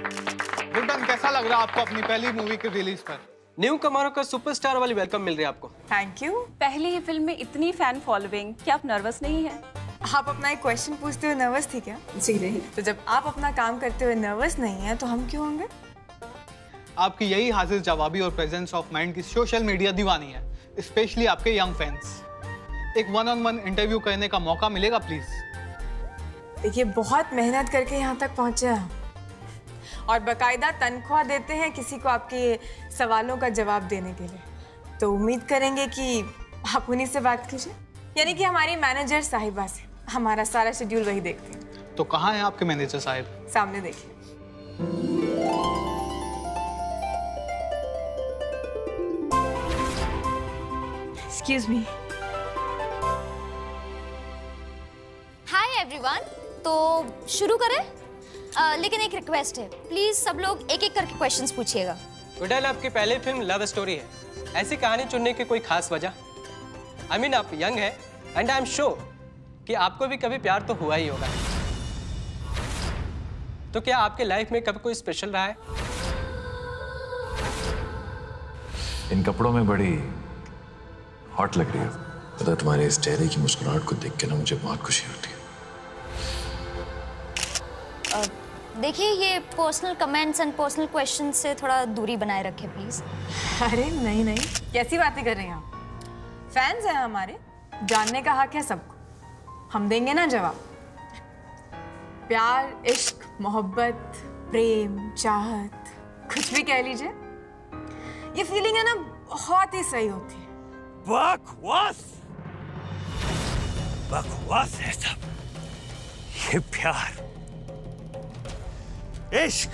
गुड्डन कैसा लग रहा है आपको अपनी पहली मूवी की रिलीज़ पर? न्यू कमारों का सुपरस्टार वाली वेलकम मिल रही है आपको। थैंक यू पहली ही फ़िल्म में इतनी फ़ैन फॉलोइंग क्या आप नर्वस नहीं है? आप अपना एक क्वेश्चन पूछते हुए नर्वस थी क्या? जी नहीं। तो जब आप अपना काम करते हुए नर्वस नहीं है तो हम क्यों होंगे? आपकी यही हाजिर जवाबी और प्रेजेंस ऑफ़ माइंड की सोशल मीडिया दीवानी है स्पेशली आपके यंग फैंस एक वन ऑन वन इंटरव्यू करने का मौका मिलेगा प्लीज़ देखिए बहुत मेहनत करके यहाँ तक पहुँचे हैं और बकायदा तनख्वाह देते हैं किसी को आपके सवालों का जवाब देने के लिए। तो उम्मीद करेंगे कि आप उन्हीं से बात कीजिए। यानी कि हमारी मैनेजर साहिबा से। हमारा सारा शेड्यूल वही देखते हैं। तो कहाँ है आपके मैनेजर साहब? सामने देखिए। एक्सक्यूज मी हाय एवरीवन तो शुरू करें? अ, लेकिन एक रिक्वेस्ट है। प्लीज़ सब लोग एक एक करके क्वेश्चन पूछिएगा। गुडल आपकी पहली फ़िल्म लव स्टोरी है। ऐसी कहानी चुनने की कोई खास वजह? आई मीन आप यंग है एंड आई एम श्योर कि आपको भी कभी प्यार तो हुआ ही होगा। तो क्या आपके लाइफ में कभी कोई स्पेशल रहा है? इन कपड़ों में बड़ी हॉट लग रही है। पता तुम्हारे इस चेहरे की मुस्कुराहट को देख के ना मुझे बहुत खुशी होती है। देखिए ये personal comments and personal question से थोड़ा दूरी बनाए रखें प्लीज़ अरे नहीं नहीं. कैसी बातें कर रहे हैं आप? फैंस हैं हमारे. जानने का हक है सबको. हम देंगे ना जवाब. प्यार इश्क मोहब्बत प्रेम चाहत कुछ भी कह लीजिए. ये फीलिंग है ना बहुत ही सही होती है. बकवास! बकवास है सब. ये प्यार इश्क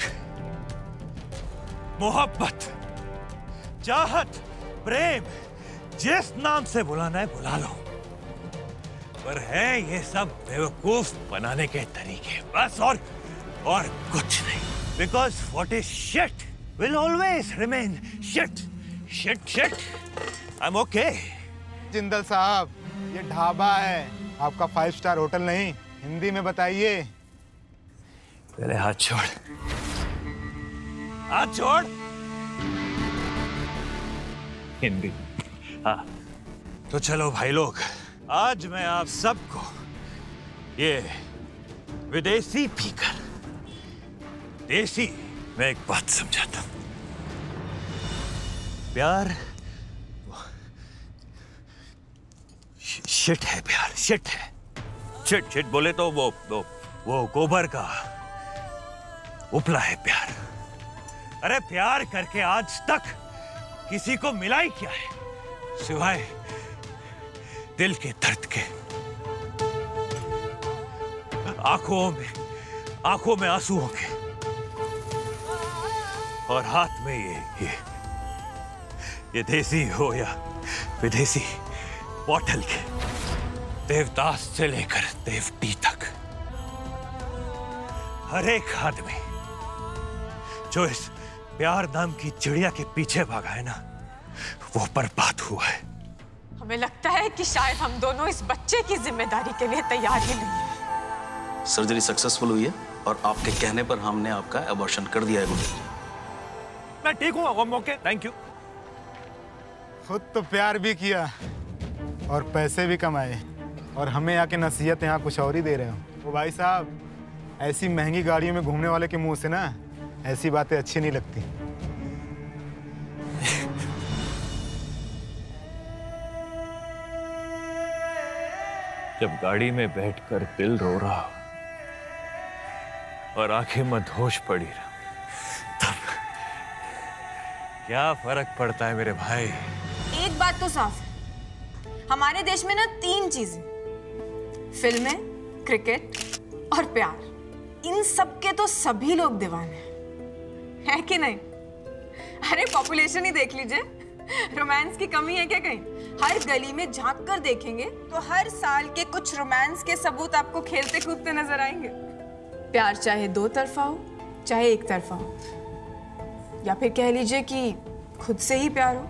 मोहब्बत चाहत प्रेम जिस नाम से बुलाना है बुला लो पर है ये सब बेवकूफ़ बनाने के तरीके बस और और कुछ नहीं because what is shit will always remain shit shit shit I am okay Jindal साहब ये ढाबा है आपका फाइव स्टार होटल नहीं हिंदी में बताइए पहले हाथ छोड़। हाथ छोड़। हिंदी। हाँ। तो चलो भाई लोग, आज मैं आप सबको ये विदेशी पीकर देसी मैं एक बात समझाता हूँ। प्यार शिट है प्यार शिट है। शिट शिट बोले तो वो वो वो गोबर का उपला है प्यार। अरे प्यार करके आज तक किसी को मिला ही क्या है? सिवाय दिल के दर्द के। आँखों में आँखों में आंसुओं के। और हाथ में ये ये ये देसी हो या विदेशी बॉटल के। देवदास से लेकर देवटी तक। हर एक आदमी जो इस प्यार नाम की चिड़िया के पीछे भागा है ना वो बर्बाद हुआ है। हमें लगता है कि शायद हम दोनों इस बच्चे की ज़िम्मेदारी के लिए तैयार ही नहीं है। सर्जरी सक्सेसफुल हुई है और आपके कहने पर हमने आपका अबॉर्शन कर दिया है मैं ठीक हूँ ओके। थैंक यू खुद तो प्यार भी किया और पैसे भी कमाए और हमें आके नसीहत यहाँ कुछ और ही दे रहे हो। वो भाई साहब ऐसी महँगी गाड़ियों में घूमने वाले के मुँह से ना ऐसी बातें अच्छी नहीं लगती। जब गाड़ी में बैठकर दिल रो रहा हो और आँखें मदहोश पड़ी रहा तब क्या फ़र्क पड़ता है मेरे भाई? एक बात तो साफ़ है। हमारे देश में ना तीन चीज़ें फ़िल्में क्रिकेट और प्यार। इन सब के तो सभी लोग दीवाने हैं। है कि नहीं? अरे पॉपुलेशन ही देख लीजिए। रोमांस की कमी है क्या कहीं? हर गली में झाँक कर देखेंगे तो हर साल के कुछ रोमांस के सबूत आपको खेलते कूदते नज़र आएँगे। प्यार चाहे दो तरफा हो, चाहे एक तरफा हो। या फिर कह लीजिए कि खुद से ही प्यार हो।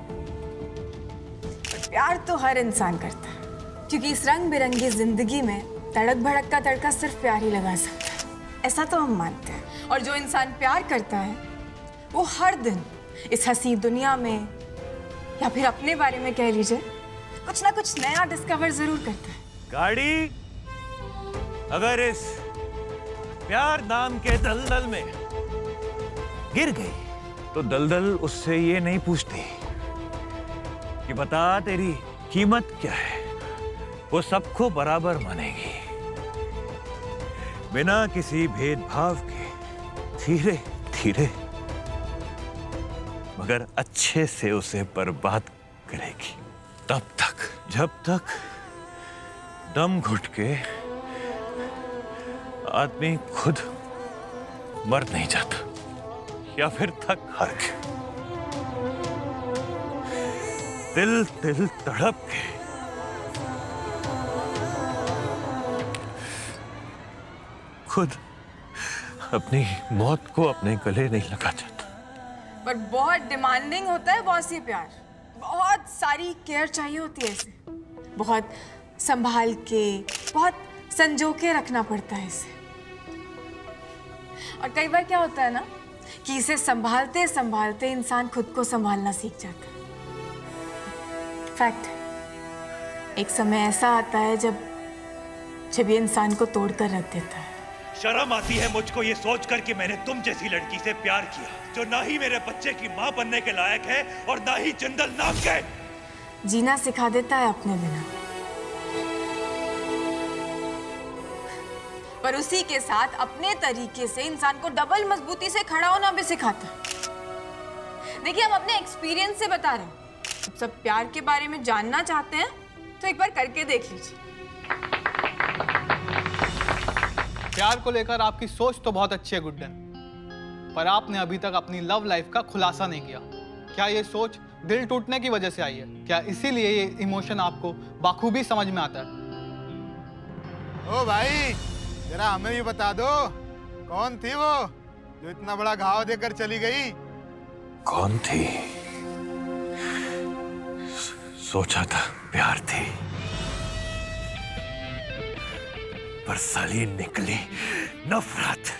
प्यार तो हर इंसान करता है, क्योंकि इस रंग बिरंगी ज़िंदगी में तड़क भड़क का तड़का सिर्फ़ प्यार ही लगा सकता है। ऐसा तो हम मानते हैं। और जो इंसान प्यार करता है वो हर दिन इस हँसी दुनिया में, या फिर अपने बारे में कह लीजिए, कुछ ना कुछ नया डिस्कवर ज़रूर करता है। गाड़ी, अगर इस प्यार नाम के दलदल में गिर गई तो दलदल उससे ये नहीं पूछती कि बता तेरी कीमत क्या है। वो सबको बराबर मानेगी। बिना किसी भेदभाव के धीरे धीरे मगर अच्छे से उसे बर्बाद करेगी। तब तक। जब तक दम घुट के आदमी खुद मर नहीं जाता या फिर थक हार के। दिल दिल तड़प के। खुद अपनी मौत को अपने गले नहीं लगा जाता बट बहुत डिमांडिंग होता है बॉस ये प्यार। बहुत सारी केयर चाहिए होती है इसे। बहुत संभाल के, बहुत संजो के रखना पड़ता है इसे। और कई बार क्या होता है ना, कि इसे संभालते संभालते इंसान खुद को संभालना सीख जाता है। फैक्ट एक समय ऐसा आता है जब जब ये इंसान को तोड़कर रख देता है। शर्म आती है मुझको ये सोचकर कि मैंने तुम जैसी लड़की से प्यार किया, जो ना ही मेरे बच्चे की माँ बनने के लायक है और ना ही जिंदल नाम के। जीना सिखा देता है अपने बिना। पर उसी के साथ अपने तरीके से इंसान को डबल मजबूती से खड़ा होना भी सिखाता। देखिए, हम अपने एक्सपीरियंस से बता रहे हैं। सब प्यार के बारे में जानना चाहते हैं तो एक बार करके देख लीजिए। प्यार को लेकर आपकी सोच तो बहुत अच्छी है गुड्डन। पर आपने अभी तक अपनी लव लाइफ का खुलासा नहीं किया। क्या ये सोच दिल टूटने की वजह से आई है? क्या इसीलिए ये इमोशन आपको बाखूबी समझ में आता है? ओ भाई जरा हमें भी बता दो कौन थी वो जो इतना बड़ा घाव देकर चली गई? कौन थी? सोचा था प्यार थी। पर साली निकली। नफरत।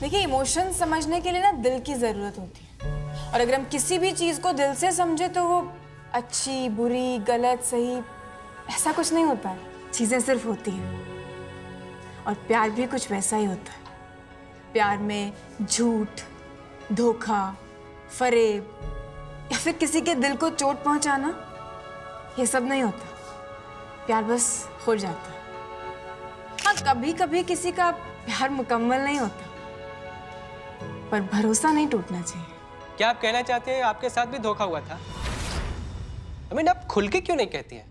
देखिए इमोशन समझने के लिए ना दिल की ज़रूरत होती है। और अगर हम किसी भी चीज़ को दिल से समझे तो वो अच्छी, बुरी, गलत, सही, ऐसा कुछ नहीं होता है। चीज़ें सिर्फ़ होती हैं। और प्यार भी कुछ वैसा ही होता है। प्यार में झूठ, धोखा, फरेब, या फिर किसी के दिल को चोट पहुंचाना, ये सब नहीं होता। प्यार बस हो जाता है। हाँ कभी कभी किसी का प्यार मुकम्मल नहीं होता। पर भरोसा नहीं टूटना चाहिए। क्या आप कहना चाहते हैं आपके साथ भी धोखा हुआ था? आई मीन आप खुल के क्यों नहीं कहती है?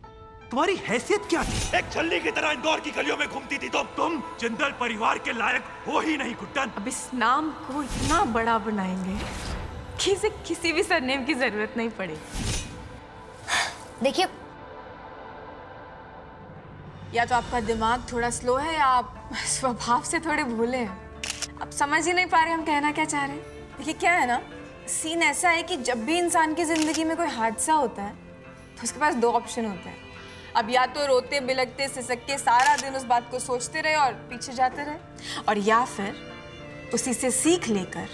तुम्हारी हैसियत क्या थी? एक छल्ली की तरह इंदौर की गलियों में घूमती थी तुम तुम जिंदल परिवार के लायक हो ही नहीं गुड्डन अब इस नाम को इतना बड़ा बनाएँगे कि इसे किसी भी सरनेम की ज़रूरत नहीं पड़ेगी। देखिए या तो आपका दिमाग थोड़ा स्लो है या आप स्वभाव से थोड़े भूले हैं। आप समझ ही नहीं पा रहे हम कहना क्या चाह रहे हैं। देखिए क्या है ना? सीन ऐसा है कि जब भी इंसान की ज़िंदगी में कोई हादसा होता है तो उसके पास दो ऑप्शन होते हैं। अब या तो रोते बिलकते सिसकते सारा दिन उस बात को सोचते रहे और पीछे जाते रहे। और या फिर उसी से सीख लेकर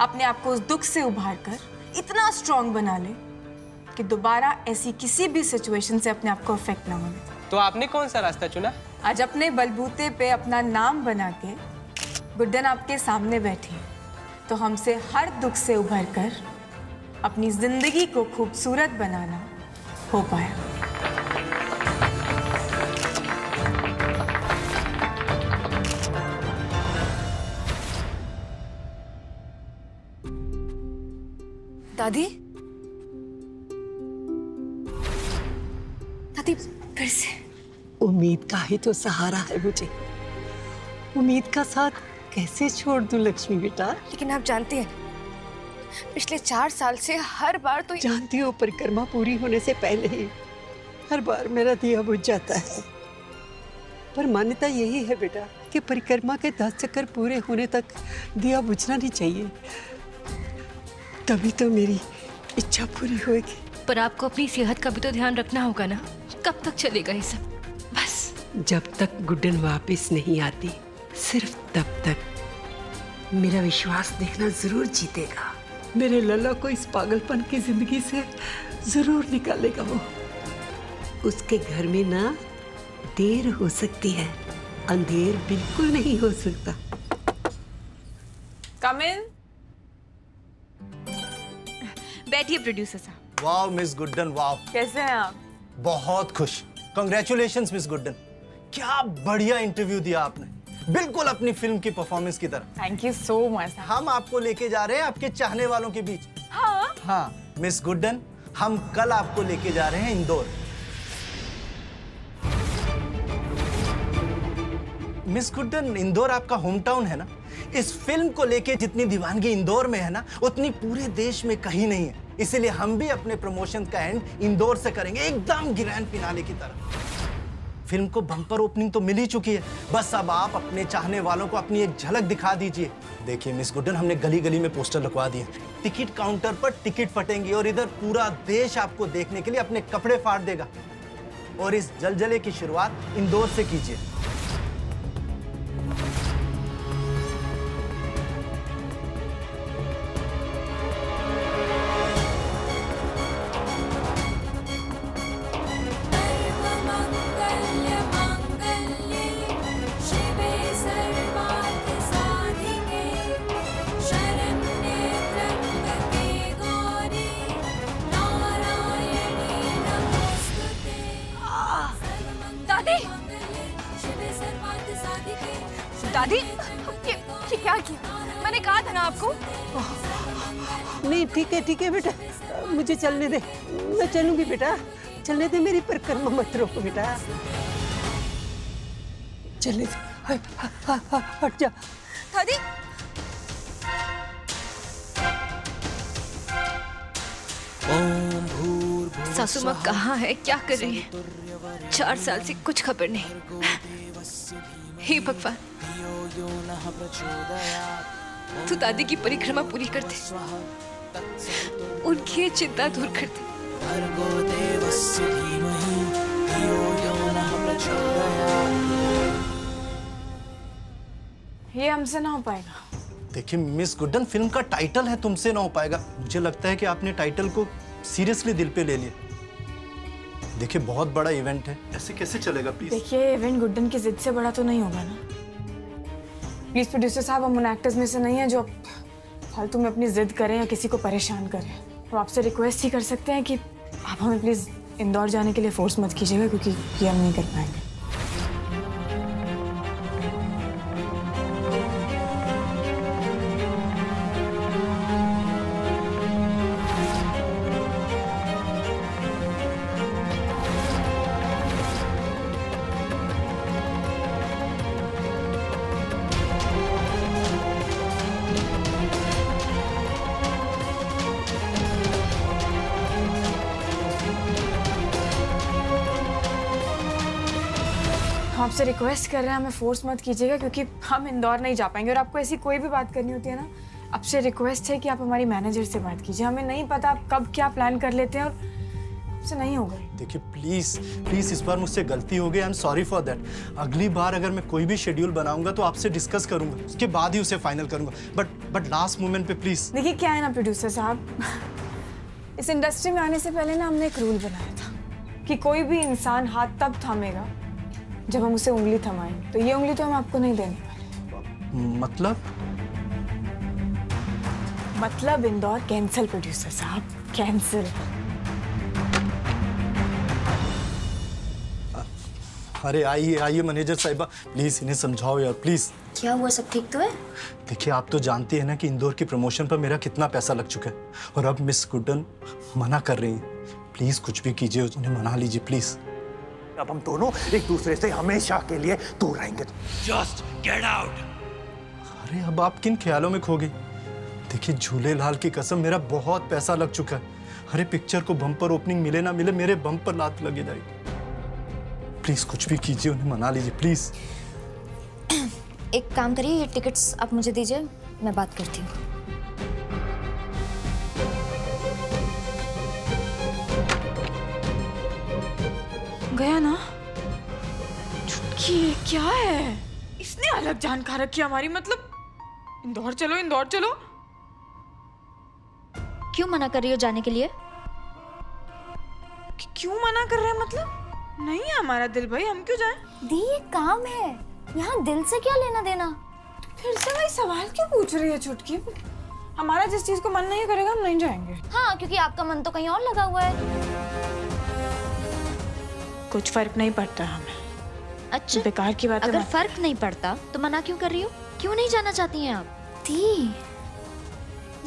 अपने आप को उस दुख से उभार कर इतना स्ट्रांग बना ले कि दोबारा ऐसी किसी भी सिचुएशन से अपने आप को अफेक्ट ना होने। तो आपने कौन सा रास्ता चुना? आज अपने बलबूते पे अपना नाम बना के गुड्डन आपके सामने बैठी है। तो हमसे हर दुख से उभर कर अपनी ज़िंदगी को खूबसूरत बनाना हो पाया। दादी? दादी फिर से। उम्मीद का ही तो सहारा है मुझे। उम्मीद का साथ कैसे छोड़ दूँ लक्ष्मी बेटा? लेकिन आप जानते हैं पिछले चार साल से हर बार तो जानती हो परिक्रमा पूरी होने से पहले ही हर बार मेरा दिया बुझ जाता है। पर मान्यता यही है बेटा कि परिक्रमा के दस चक्कर पूरे होने तक दिया बुझना नहीं चाहिए। तभी तो मेरी इच्छा पूरी होगी पर आपको अपनी सेहत का भी तो ध्यान रखना होगा ना? कब तक चलेगा ये सब? बस। जब तक गुड्डन वापस नहीं आती। सिर्फ़ तब तक मेरा विश्वास देखना ज़रूर जीतेगा। मेरे लल्ला को इस पागलपन की ज़िंदगी से ज़रूर निकालेगा वो। उसके घर में ना देर हो सकती है अंधेर बिल्कुल नहीं हो सकता। कम इन बैठिए प्रोड्यूसर साहब। वाह मिस गुड्डन वाह कैसे हैं आप? बहुत खुश। कांग्रेचुलेशंस मिस गुड्डन क्या बढ़िया इंटरव्यू दिया आपने। बिल्कुल अपनी फ़िल्म की परफॉर्मेंस की तरह थैंक यू सो मच हम आपको लेके जा रहे हैं आपके चाहने वालों के बीच। हाँ। हाँ मिस गुड्डन हम कल आपको लेके जा रहे हैं इंदौर। मिस गुड्डन इंदौर आपका होम टाउन है ना? इस फ़िल्म को लेके जितनी दीवानगी इंदौर में है ना उतनी पूरे देश में कहीं नहीं है। इसीलिए हम भी अपने प्रमोशन का एंड इंदौर से करेंगे एकदम ग्रैंड फिनाले की तरह फ़िल्म को बम्पर ओपनिंग तो मिल ही चुकी है। बस अब आप अपने चाहने वालों को अपनी एक झलक दिखा दीजिए। देखिए, मिस गुड्डन, हमने गली गली में पोस्टर लगवा दिए टिकट काउंटर पर टिकट फटेंगी और इधर पूरा देश आपको देखने के लिए अपने कपड़े फाड़ देगा। और इस जलजले की शुरुआत इंदौर से कीजिए। ठीक है ठीक है बेटा। मुझे चलने दे। मैं चलूँगी बेटा। चलने दे मेरी परिक्रमा मत रोको बेटा। चलने दे। हट जा। दादी। सासू माँ कहाँ है? क्या कर रही है? चार साल से कुछ खबर नहीं। हे भगवान। तू दादी की परिक्रमा पूरी कर दे उनकी ये चिंता दूर कर दे। ये हमसे ना हो पाएगा। देखिए मिस गुड्डन फ़िल्म का टाइटल है तुमसे ना हो पाएगा। मुझे लगता है कि आपने टाइटल को सीरियसली दिल पे ले लिया। देखिए बहुत बड़ा इवेंट है। ऐसे कैसे चलेगा प्लीज़ देखिए इवेंट गुड्डन की जिद से बड़ा तो नहीं होगा ना। प्लीज़ प्रोड्यूसर साहब हम उन एक्टर्स में से नहीं है जो फालतू में अपनी जिद करें या किसी को परेशान करें तो आपसे रिक्वेस्ट ही कर सकते हैं कि आप हमें प्लीज़ इंदौर जाने के लिए फोर्स मत कीजिएगा, क्योंकि ये हम नहीं कर पाएँगे। रिक्वेस्ट कर रहे हैं हमें फोर्स मत कीजिएगा क्योंकि हम इंदौर नहीं जा पाएँगे। और आपको ऐसी कोई भी बात करनी होती है ना आपसे रिक्वेस्ट है कि आप हमारी मैनेजर से बात कीजिए। हमें नहीं पता आप कब क्या प्लान कर लेते हैं और आपसे नहीं होगा। देखिए प्लीज़ प्लीज़ इस बार मुझसे गलती हो गई। I am sorry for that अगली बार अगर मैं कोई भी शेड्यूल बनाऊँगा तो आपसे डिस्कस करूँगा। उसके बाद ही उसे फाइनल करूँगा। बट बट लास्ट मोमेंट पे प्लीज़ देखिए क्या है ना प्रोड्यूसर साहब? इस इंडस्ट्री में आने से पहले ना हमने एक रूल बनाया था कि कोई भी इंसान हाथ तब थामेगा जब हम उसे उंगली थमाएँ। तो ये उंगली तो हम आपको नहीं देने मतलब? मतलब इंदौर कैंसिल प्रोड्यूसर साहब कैंसिल अरे आइए आइए मैनेजर साहिबा। प्लीज़ इन्हें समझाओ यार प्लीज़ क्या हुआ सब ठीक तो है? देखिए आप तो जानती है ना कि इंदौर की प्रमोशन पर मेरा कितना पैसा लग चुका है। और अब मिस गुड्डन मना कर रही हैं। प्लीज़ कुछ भी कीजिए उन्हें मना लीजिए प्लीज़ अब हम दोनों एक दूसरे से हमेशा के लिए दूर रहेंगे। जस्ट गेट आउट अरे अब आप किन ख्यालों में खो गई देखिए झूलेलाल की कसम मेरा बहुत पैसा लग चुका है। अरे पिक्चर को बम्पर ओपनिंग मिले ना मिले मेरे बम पर लात लगे जाएगी। प्लीज़ कुछ भी कीजिए उन्हें मना लीजिए प्लीज़ एक काम करिए ये टिकट्स आप मुझे दीजिए मैं बात करती हूँ। गया ना? चुटकी क्या है? इसने अलग जान खा रखी हमारी मतलब इंदौर चलो इंदौर चलो। क्यों मना कर रही हो जाने के लिए? क्यों मना कर रहे हैं मतलब? नहीं है हमारा दिल भाई हम क्यों जाएँ? दी ये काम है। यहाँ दिल से क्या लेना देना? फिर से भाई सवाल क्यों पूछ रही है चुटकी? हमारा जिस चीज़ को मन नहीं करेगा हम नहीं जाएँगे। हाँ क्योंकि आपका मन तो कहीं और लगा हुआ है। कुछ फ़र्क नहीं पड़ता हमें। अच्छा बेकार की बात अगर फ़र्क नहीं पड़ता तो मना क्यों कर रही हो? क्यों नहीं जाना चाहती हैं आप? दी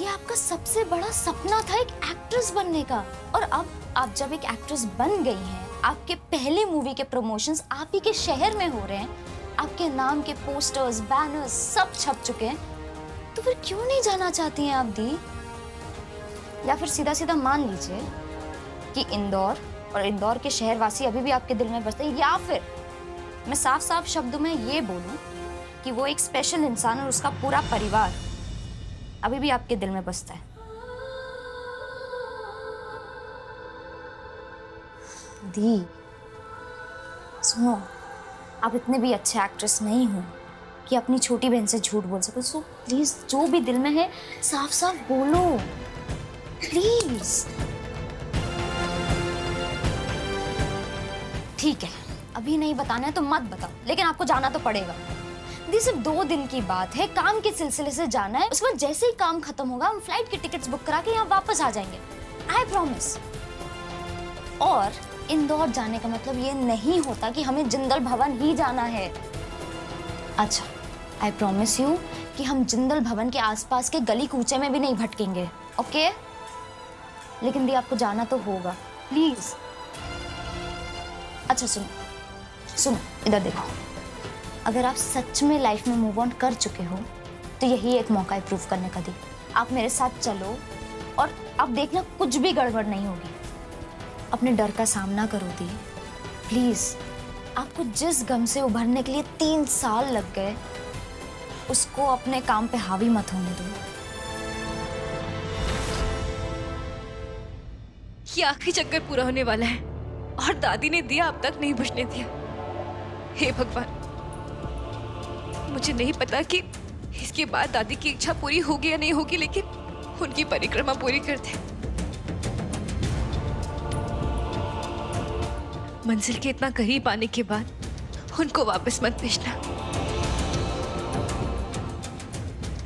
ये आपका सबसे बड़ा सपना था एक एक्ट्रेस बनने का। और अब आप जब एक एक्ट्रेस बन गई हैं आपके पहले मूवी के प्रमोशंस आप ही के शहर में हो रहे हैं आपके नाम के पोस्टर्स बैनर्स सब छप चुके हैं तो फिर क्यों नहीं जाना चाहती हैं आप दी? या फिर सीधा सीधा मान लीजिए कि इंदौर और इंदौर के शहरवासी अभी भी आपके दिल में बसते हैं, या फिर मैं साफ़ साफ़ शब्दों में ये बोलूँ कि वो एक स्पेशल इंसान और उसका पूरा परिवार अभी भी आपके दिल में बसता है। दी, सुनो, आप इतने भी अच्छे एक्ट्रेस नहीं हो कि अपनी छोटी बहन से झूठ बोल सको। सो प्लीज़ जो भी दिल में है साफ़ साफ़ बोलो। प्लीज़ ठीक है, अभी नहीं बताना है तो मत बताओ, लेकिन आपको जाना तो पड़ेगा। दी सिर्फ़ दो दिन की बात है, काम के सिलसिले से जाना है उसके बाद जैसे ही काम खत्म होगा, हम फ़्लाइट की टिकट्स बुक करा के यहाँ वापस आ जाएँगे। आई प्रॉमिस और इंदौर जाने का मतलब ये नहीं होता कि हमें जिंदल भवन ही जाना है। अच्छा आई प्रॉमिस यू कि हम जिंदल भवन के आसपास के गली कूचे में भी नहीं भटकेंगे ओके लेकिन दी आपको जाना तो होगा। प्लीज़ अच्छा सुनो। सुनो, इधर देखो। अगर आप सच में लाइफ में मूव ऑन कर चुके हो तो यही एक मौका है प्रूव करने का दी आप मेरे साथ चलो और आप देखना कुछ भी गड़बड़ नहीं होगी। अपने डर का सामना करो दी प्लीज़ आपको जिस गम से उभरने के लिए तीन साल लग गए, उसको अपने काम पे हावी मत होने दो। आखिरी चक्कर पूरा होने वाला है। और दादी ने दिया, अब तक नहीं बुझने दिया। हे भगवान, मुझे नहीं पता कि इसके बाद दादी की इच्छा पूरी होगी या नहीं होगी, लेकिन उनकी परिक्रमा पूरी कर दे। मंजिल के इतना करीब आने के बाद उनको वापस मत भेजना।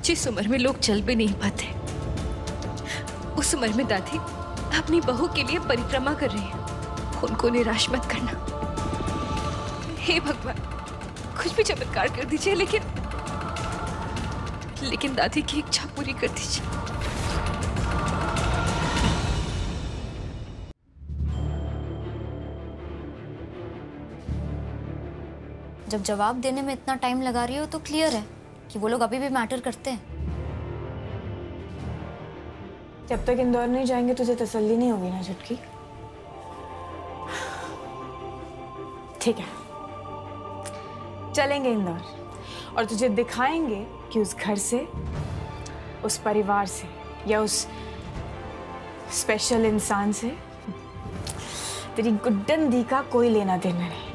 जिस उम्र में लोग चल भी नहीं पाते, उस उम्र में दादी अपनी बहू के लिए परिक्रमा कर रही है। उनको निराश मत करना। हे भगवान कुछ भी चमत्कार कर दीजिए लेकिन लेकिन दादी की इच्छा पूरी कर दीजिए। जब जवाब देने में इतना टाइम लगा रही हो तो क्लियर है कि वो लोग अभी भी मैटर करते हैं। जब तक इंदौर नहीं जाएँगे तुझे तसल्ली नहीं होगी ना चुटकी ठीक है। चलेंगे इंदौर। और तुझे दिखाएँगे कि उस घर से, उस परिवार से, या उस स्पेशल इंसान से, तेरी गुड्डन दी का कोई लेना देना नहीं।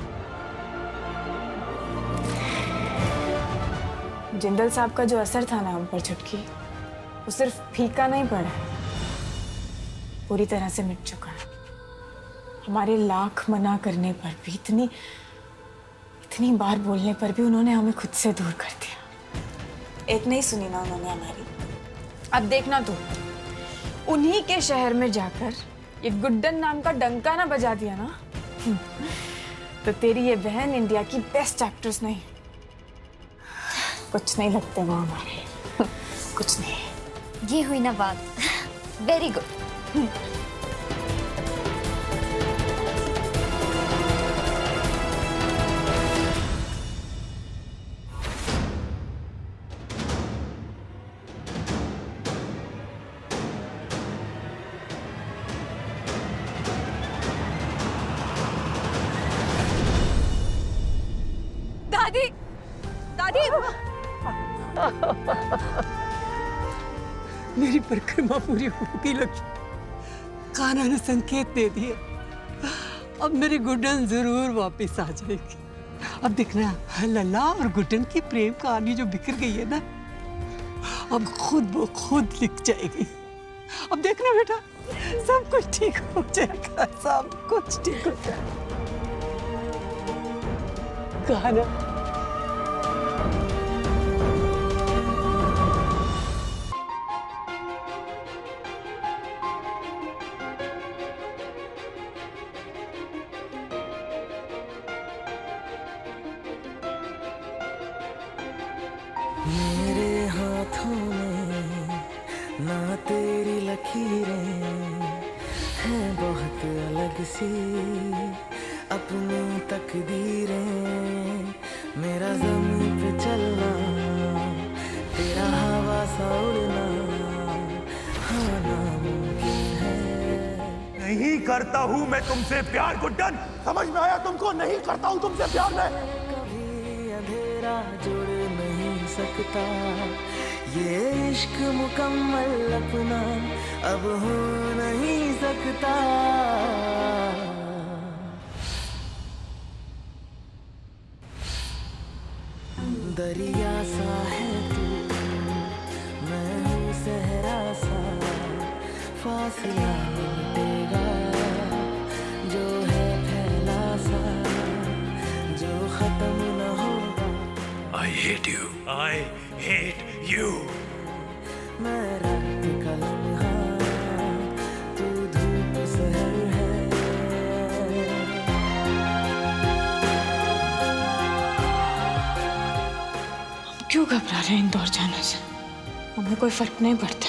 जिंदल साहब का जो असर था ना हम पर छुटकी वो सिर्फ़ फीका नहीं पड़ा। पूरी तरह से मिट चुका। हमारे लाख मना करने पर भी इतनी इतनी बार बोलने पर भी उन्होंने हमें खुद से दूर कर दिया। एक नहीं सुनी ना उन्होंने हमारी। अब देखना तू। उन्हीं के शहर में जाकर ये गुड्डन नाम का डंका ना बजा दिया ना। तो तेरी ये बहन इंडिया की बेस्ट एक्ट्रेस नहीं। कुछ नहीं लगते वो हमारे कुछ नहीं। ये हुई ना बात। वेरी गुड पूरी होगी लक्ष्मी, कान्हा ने संकेत दे दिया। अब मेरी गुड्डन ज़रूर वापस आ जाएगी। अब देखना, लल्ला और गुड्डन की प्रेम कहानी जो बिखर गई है ना, अब खुद वो खुद लिख जाएगी। अब देखना बेटा, सब कुछ ठीक हो जाएगा, सब कुछ ठीक हो जाएगा। कान्हा। लकीरें हैं बहुत अलग सी अपनी तकदीरें। मेरा ज़मीन पे चलना तेरा हवा सा उड़ना हाँ। नहीं करता हूँ मैं तुमसे प्यार गुड्डन। समझ में आया तुमको? नहीं करता हूँ तुमसे प्यार मैं। कभी अंधेरा जुड़ नहीं सकता। ये इश्क मुकम्मल अपना अब हो नहीं सकता। दरिया सा है तू मैं हूँ सहरा सा। फासला मिटेगा जो है फैला सा जो खत्म न होगा। I hate you I hate Sahar है। क्यों घबरा रहे हैं इंदौर जाने से? हमें कोई फ़र्क नहीं पड़ता।